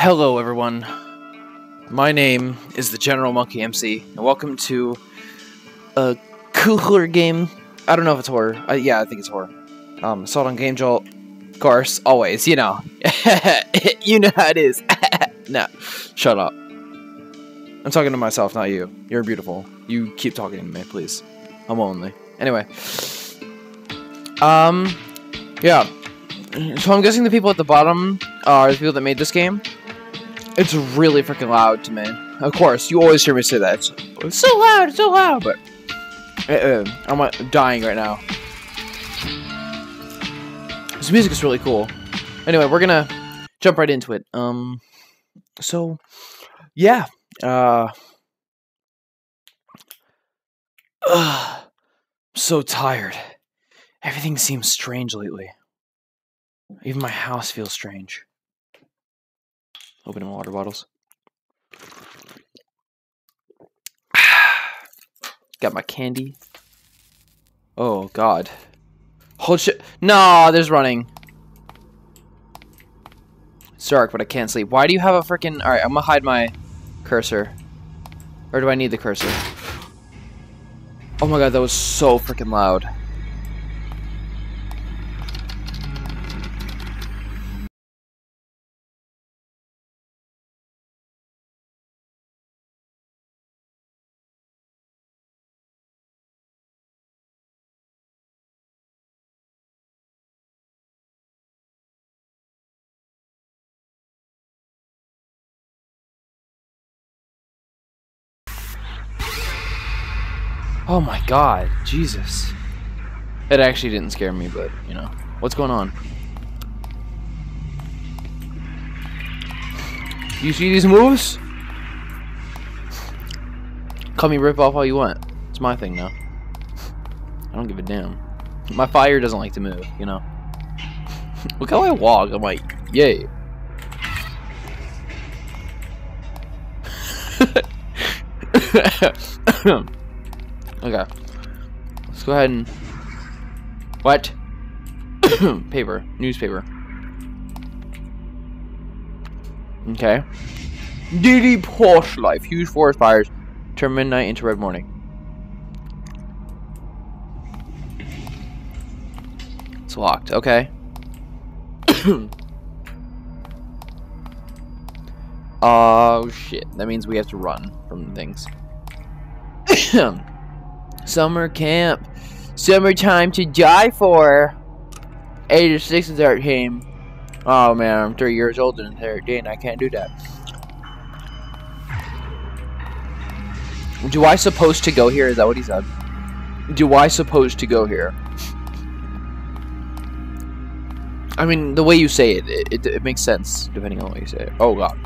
Hello, everyone. My name is the General Monkey MC, and welcome to a cooler game. I don't know if it's horror. Uh, yeah, I think it's horror. Um, Assault on Game Jolt. Of course, always, you know. you know how it is. no, shut up. I'm talking to myself, not you. You're beautiful. You keep talking to me, please. I'm lonely. Anyway. Um, yeah. So I'm guessing the people at the bottom are the people that made this game. It's really freaking loud to me. Of course, you always hear me say that. It's, so loud, it's so loud, but uh, uh, I'm uh, dying right now. This music is really cool. Anyway, we're gonna jump right into it. Um, so yeah, uh, I'm so tired. Everything seems strange lately. Even my house feels strange. Opening water bottles. Got my candy. Oh, God. Hold shit. No, there's running. It's but I can't sleep. Why do you have a freaking... Alright, I'm gonna hide my cursor. Or do I need the cursor? Oh my god, that was so freaking loud. Oh my god, Jesus. It actually didn't scare me, but, you know. What's going on? You see these moves? Call me rip off all you want. It's my thing now. I don't give a damn. My fire doesn't like to move, you know. Look how I walk. I'm like, yay. Okay. Let's go ahead and... What? Paper. Newspaper. Okay. DD Porsche Life. Huge forest fires. Turn midnight into red morning. It's locked. Okay. oh, shit. That means we have to run from things. Summer camp. Summertime to die for. Age of 6 is our game. Oh man, I'm 3 years older than 13. I can't do that. Do I supposed to go here? Is that what he said? Do I supposed to go here? I mean, the way you say it, it, it, it makes sense, depending on what you say. Oh god.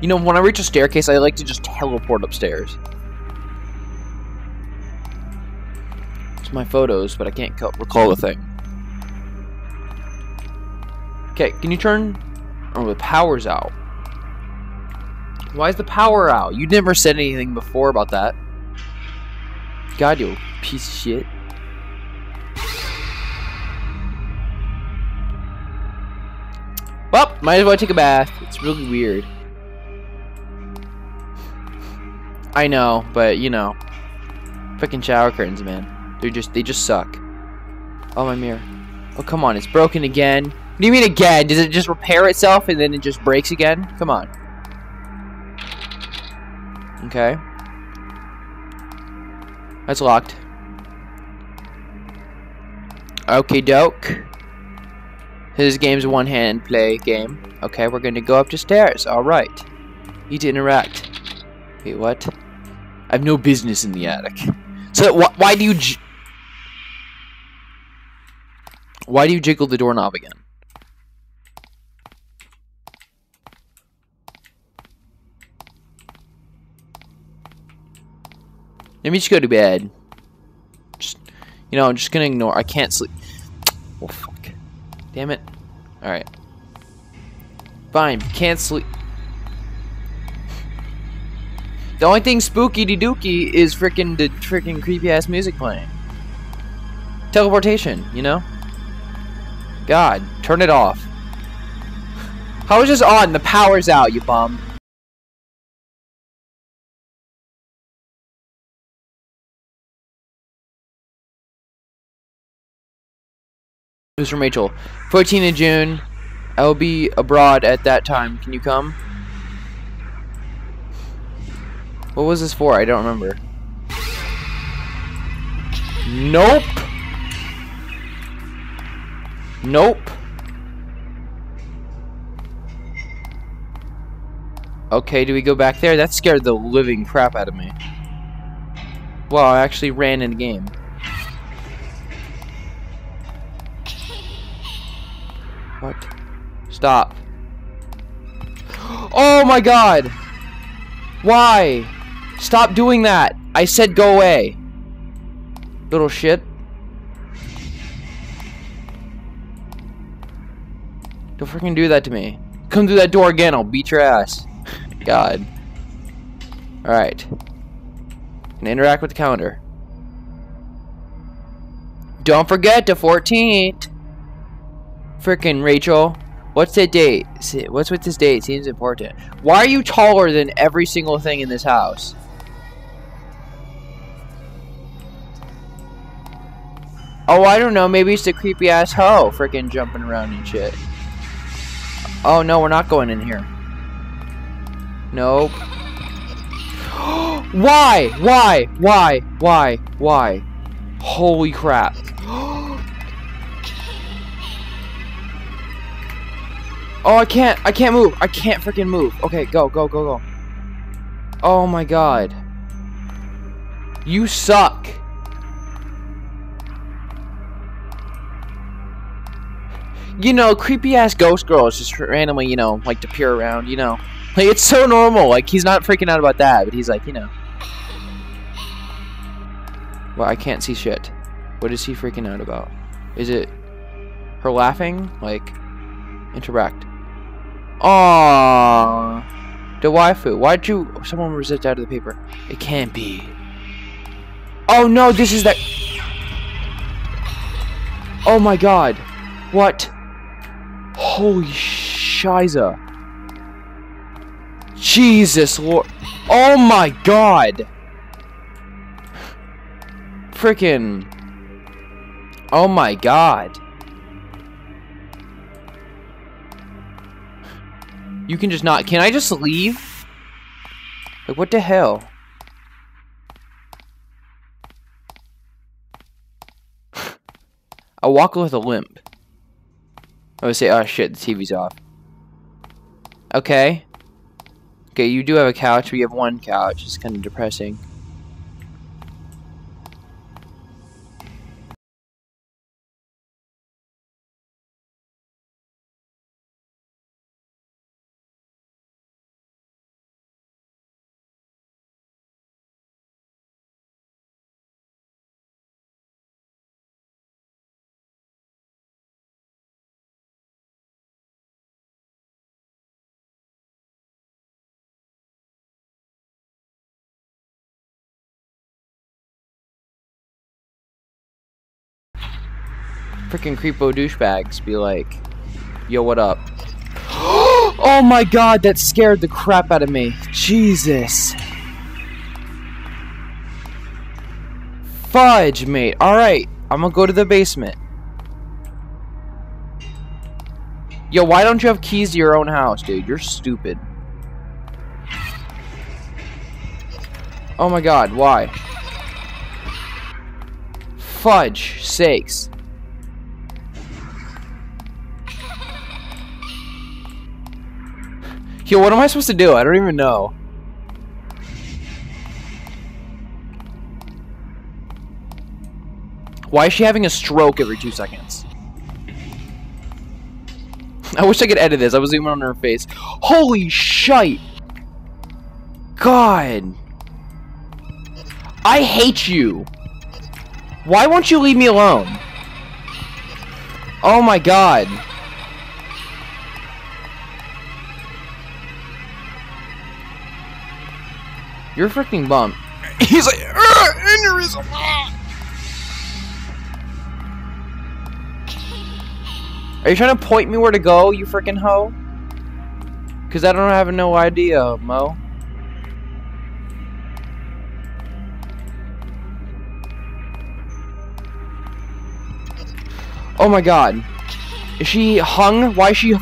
You know, when I reach a staircase, I like to just teleport upstairs. My photos, but I can't recall the thing. Okay, can you turn... Oh, the power's out. Why is the power out? You never said anything before about that. God, you piece of shit. Well, might as well take a bath. It's really weird. I know, but you know. Freaking shower curtains, man. They're just they just suck. Oh my mirror. Oh come on, it's broken again. What do you mean again? Does it just repair itself and then it just breaks again? Come on. Okay. That's locked. Okay, doke. This game's one-hand play game. Okay, we're gonna go up the stairs. Alright. Need to interact. Wait, what? I have no business in the attic. So wh why do you... Why do you jiggle the doorknob again? Maybe just go to bed. Just, you know, I'm just gonna ignore. I can't sleep. Oh, fuck. Damn it. Alright. Fine. Can't sleep. The only thing spooky de dookie is freaking the freaking creepy ass music playing. Teleportation, you know? God, turn it off. How is this on? The power's out, you bum. Was from Rachel. 14 in June. I will be abroad at that time. Can you come? What was this for? I don't remember. Nope. Nope. Okay, do we go back there? That scared the living crap out of me. Well, I actually ran in the game. What? Stop. Oh my god! Why? Stop doing that! I said go away. Little shit. Don't freaking do that to me. Come through that door again, I'll beat your ass. God. Alright. And interact with the calendar. Don't forget the 14th. Frickin' Rachel. What's the date? What's with this date? Seems important. Why are you taller than every single thing in this house? Oh, I don't know. Maybe it's the creepy ass hoe freaking jumping around and shit. Oh, no, we're not going in here. Nope. Why? Why? Why? Why? Why? Holy crap. Oh, I can't. I can't move. I can't freaking move. Okay, go, go, go, go. Oh my god. You suck. You know, creepy ass ghost girls just randomly, you know, like to peer around, you know. Like, it's so normal. Like, he's not freaking out about that, but he's like, you know. Well, I can't see shit. What is he freaking out about? Is it her laughing? Like, interact. Aww. The waifu. Why'd you... Someone resist out of the paper. It can't be. Oh no, this is that... Oh my god. What? Holy shiza. Jesus Lord. Oh my god. Freaking. Oh my god. You can just not. Can I just leave? Like, what the hell? I walk with a limp. I would say, oh shit, the TV's off. Okay. Okay, you do have a couch, We have one couch. It's kind of depressing. Freaking creepo douchebags be like, yo, what up? oh my god, that scared the crap out of me. Jesus. Fudge, mate. Alright, I'm gonna go to the basement. Yo, why don't you have keys to your own house, dude? You're stupid. Oh my god, why? Fudge sakes. Yo, what am I supposed to do? I don't even know. Why is she having a stroke every two seconds? I wish I could edit this. I was zooming on her face. Holy shite! God! I hate you! Why won't you leave me alone? Oh my god. You're freaking bum. He's like, aneurysm. Are you trying to point me where to go, you freaking hoe? Because I don't have no idea, Mo. Oh my god. Is she hung? Why is she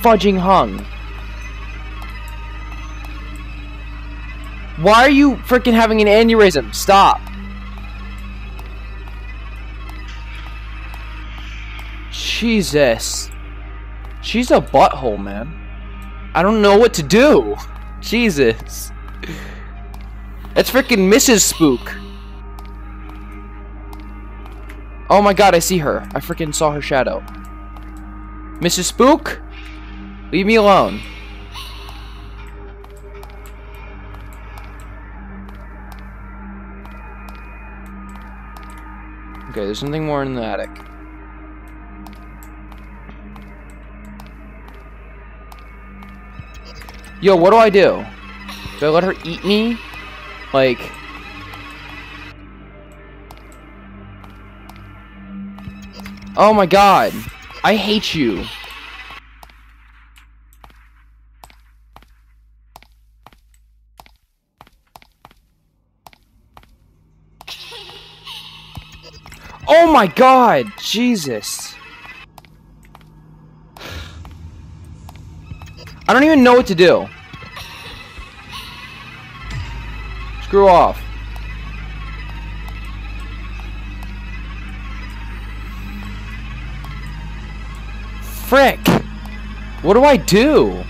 fudging hung? Why are you freaking having an aneurysm? Stop. Jesus. She's a butthole, man. I don't know what to do. Jesus. That's freaking Mrs. Spook. Oh my god, I see her. I freaking saw her shadow. Mrs. Spook? Leave me alone. Okay, there's something more in the attic. Yo, what do I do? Do I let her eat me? Like... Oh my god. I hate you. My god! Jesus. I don't even know what to do. Screw off. Frick! What do I do?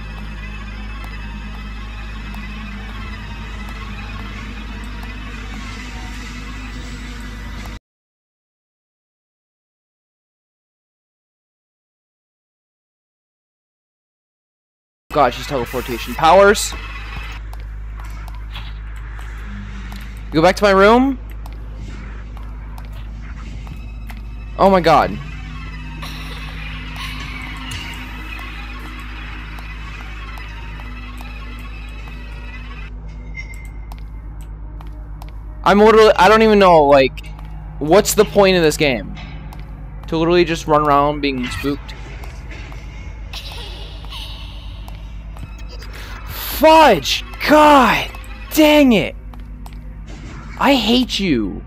God, she's teleportation powers. Go back to my room. Oh my god. I'm literally, I don't even know, like, what's the point of this game? To literally just run around being spooked? Fudge! God! Dang it! I hate you!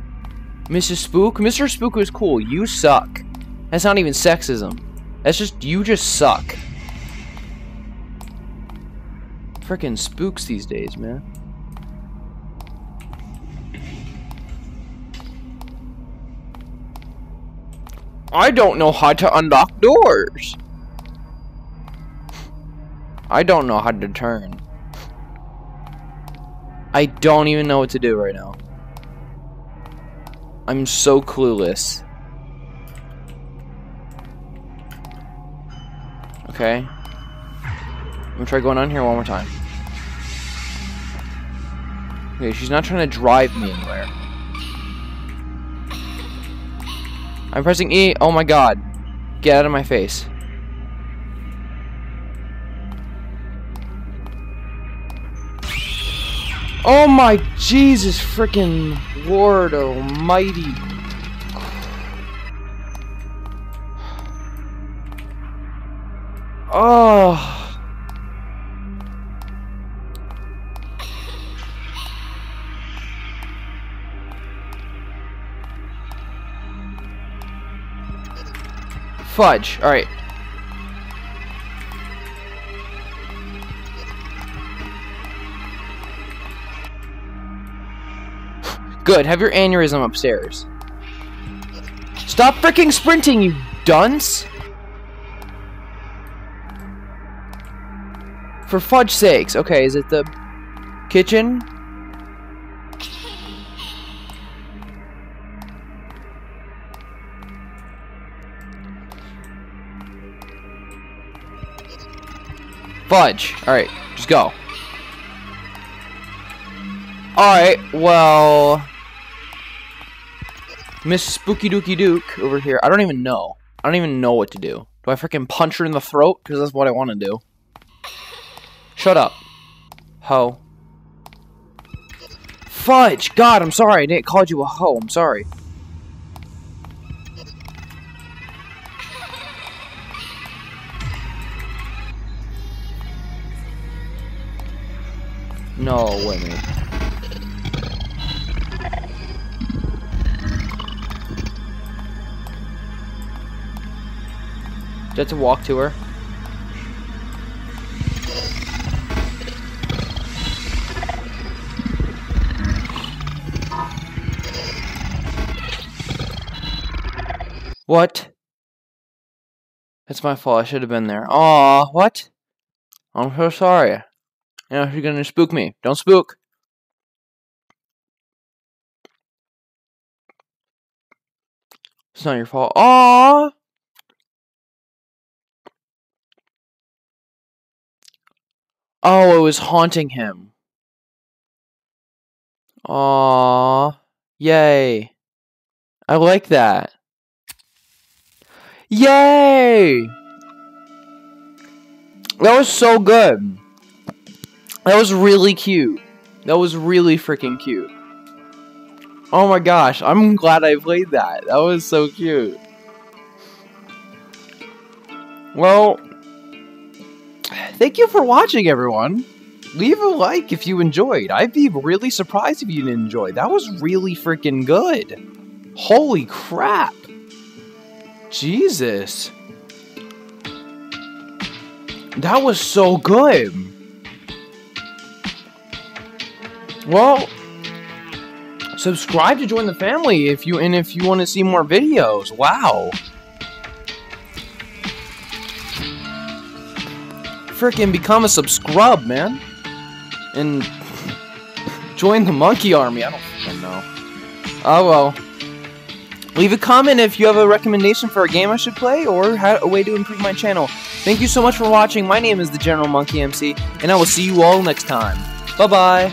Mrs. Spook? Mr. Spook was cool. You suck. That's not even sexism. That's just, you just suck. Freaking spooks these days, man. I don't know how to unlock doors. I don't know how to turn. I don't even know what to do right now. I'm so clueless. Okay. I'm gonna try going on here one more time. Okay, she's not trying to drive me anywhere. I'm pressing E. Oh my god. Get out of my face. Oh my Jesus freaking Lord Almighty. Oh. Fudge. Alright. Good, have your aneurysm upstairs. Stop freaking sprinting, you dunce! For fudge sakes. Okay, is it the kitchen? Fudge. Alright, just go. Alright, well... Miss Spooky Dookie Duke over here. I don't even know. I don't even know what to do. Do I freaking punch her in the throat? Because that's what I want to do. Shut up. Ho. Fudge! God, I'm sorry. I didn't call you a hoe. I'm sorry. No, Whitney. Do you to walk to her? What? It's my fault. I should have been there. Aw, what? I'm so sorry. Know, you're gonna spook me. Don't spook. It's not your fault. Aw! Oh, it was haunting him. Aw. Yay. I like that. Yay! That was so good. That was really cute. That was really freaking cute. Oh my gosh, I'm glad I played that. That was so cute. Well, thank you for watching, everyone. Leave a like if you enjoyed. I'd be really surprised if you didn't enjoy. That was really freaking good. Holy crap. Jesus. That was so good. Well, subscribe to join the family if you and if you want to see more videos. Wow. Freaking become a subscribe, man. And join the monkey army. I don't know. Oh well. Leave a comment if you have a recommendation for a game I should play or a way to improve my channel. Thank you so much for watching. My name is the General Monkey MC, and I will see you all next time. Bye-bye.